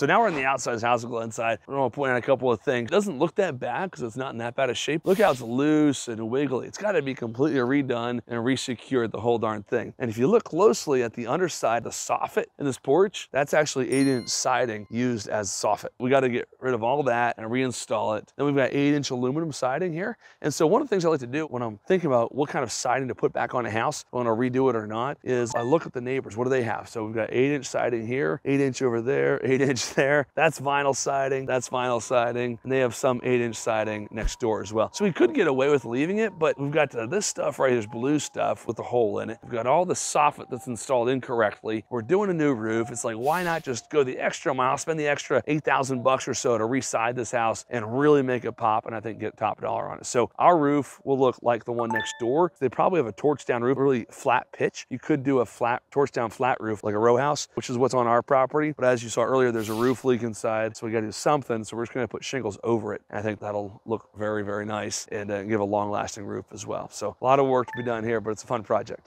So now we're in the outside, this house will go inside. I want to point out a couple of things. It doesn't look that bad because it's not in that bad of shape. Look how it's loose and wiggly. It's got to be completely redone and resecured the whole darn thing. And if you look closely at the underside, the soffit in this porch, that's actually eight inch siding used as soffit. We got to get rid of all that and reinstall it. Then we've got eight inch aluminum siding here. And so one of the things I like to do when I'm thinking about what kind of siding to put back on a house, want to redo it or not, is I look at the neighbors. What do they have? So we've got eight inch siding here, eight inch over there, eight inch there. That's vinyl siding. That's vinyl siding. And they have some eight inch siding next door as well. So we could get away with leaving it, but we've got uh, this stuff right here's blue stuff with a hole in it. We've got all the soffit that's installed incorrectly. We're doing a new roof. It's like, why not just go the extra mile, spend the extra 8,000 bucks or so to reside this house and really make it pop and I think get top dollar on it. So our roof will look like the one next door. They probably have a torch down roof, really flat pitch. You could do a flat, torch down flat roof like a row house, which is what's on our property. But as you saw earlier, there's a roof leak inside. So we got to do something. So we're just going to put shingles over it. And I think that'll look very, very nice and uh, give a long lasting roof as well. So a lot of work to be done here, but it's a fun project.